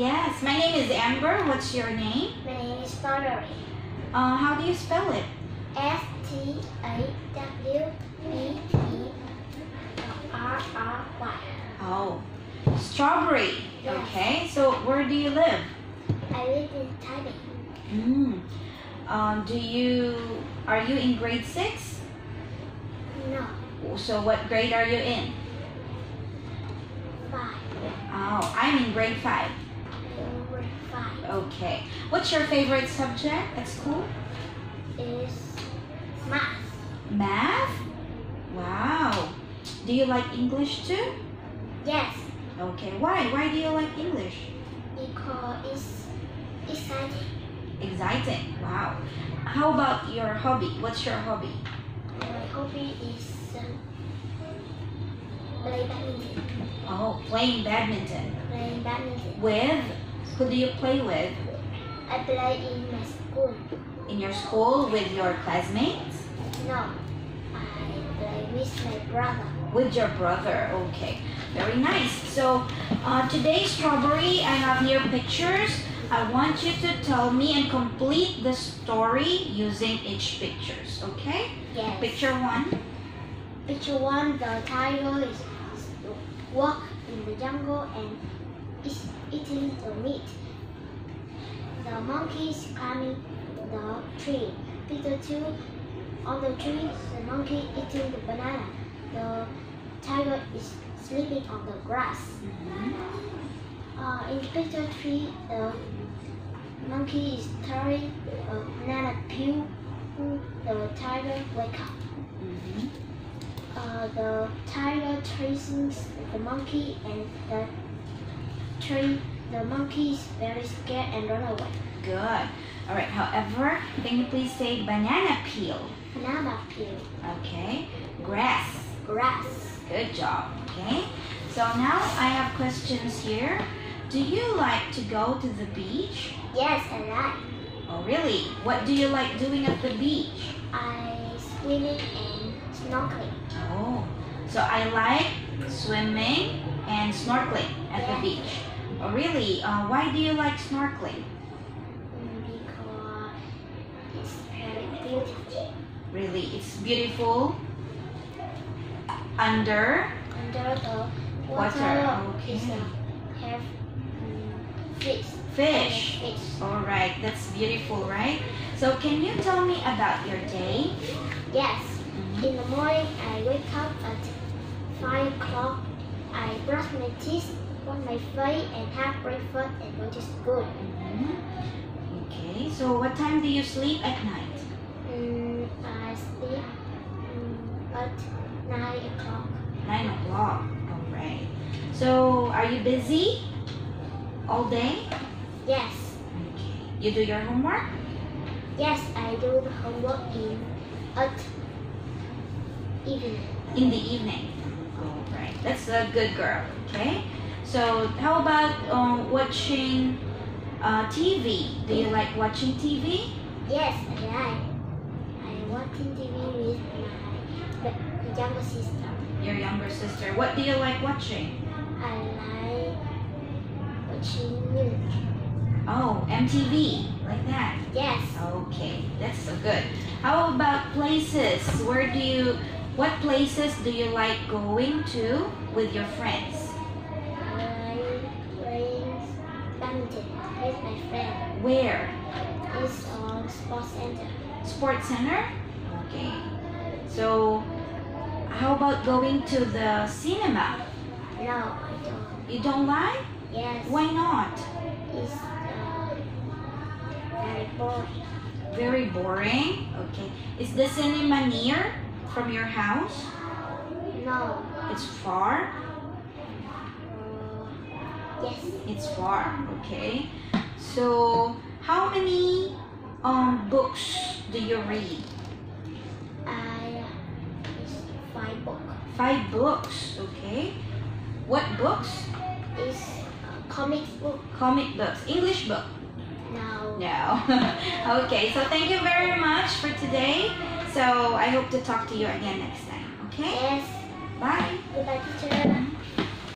Yes, my name is Amber. What's your name? My name is Strawberry. Uh, how do you spell it? S T A W B E R R Y. Oh, strawberry. Yes. Okay, so where do you live? I live in Taipei. Mm. Um, do you are you in grade six? No, So what grade are you in? five. Oh, I'm in grade five. Okay. What's your favorite subject at school? is math. Math. Wow. Do you like English too? Yes, Okay. Why? Why do you like English? because it's exciting. Exciting. Wow. How about your hobby? What's your hobby? My hobby is um, play badminton. Oh, playing badminton. Playing badminton. With? Who do you play with? I play in my school. In your school with your classmates? No, I play with my brother. With your brother. Okay. Very nice. So uh, today, Strawberry, I have here pictures. I want you to tell me and complete the story using each pictures. Okay? Yes. Picture one. Picture one, the tiger is walk in the jungle and is eating the meat. The monkey is climbing the tree. Picture two, on the tree, the monkey eating the banana. The tiger is sleeping on the grass. Mhm. Uh, in picture three, the monkey is tearing a banana peel. The tiger wake up. Mhm. Uh, the tiger chasing the monkey and the tree. The monkey is very scared and run away. Good. All right. However, can you please say banana peel? Banana peel, Okay. Grass. grass. Good job. Okay. So now I have questions here. Do you like to go to the beach? Yes, I like. Oh, really? What do you like doing at the beach? I swimming and snorkeling. Oh, so I like swimming and snorkeling at the beach. Oh, really? Uh, why do you like snorkeling? Mm, Because it's very beautiful. Really, it's beautiful under Under the Water, water, okay. have mm, fish. fish. Fish. All right, that's beautiful, right? So, can you tell me about your day? Yes. Mhm. In the morning, I wake up at 5 o'clock. I brush my teeth, wash my face, and have breakfast and go to school. Mhm. Okay, so what time do you sleep at night? Mm, I sleep mm, at 9 o'clock. Nine o'clock. All right. So, are you busy all day? Yes. Okay. You do your homework? Yes, I do the homework in at evening. in the evening. That's a good girl. Okay, so how about um, watching uh, TV? Do you like watching TV? Yes, I like. I watching TV with my younger sister. Your younger sister. What do you like watching? I like watching music. Oh, MTV, like that. Yes. Okay, that's so good. How about places? Where do you? What places do you like going to with your friends? I playing badminton with my friend. Where? It's on sports center. Sports center? Okay. So, how about going to the cinema? No, I don't. You don't like? Yes. Why not? It's uh, very boring. Very boring. Okay. Is the cinema near from your house? No. It's far? Uh, yes. It's far. Okay. So, how many um books do you read? I it's five book. Five books. Okay. What books? It's a comic book. Comic books. English book. No. No. okay, so thank you very much for today. So I hope to talk to you again next time. Okay? Yes. Bye. Goodbye, teacher.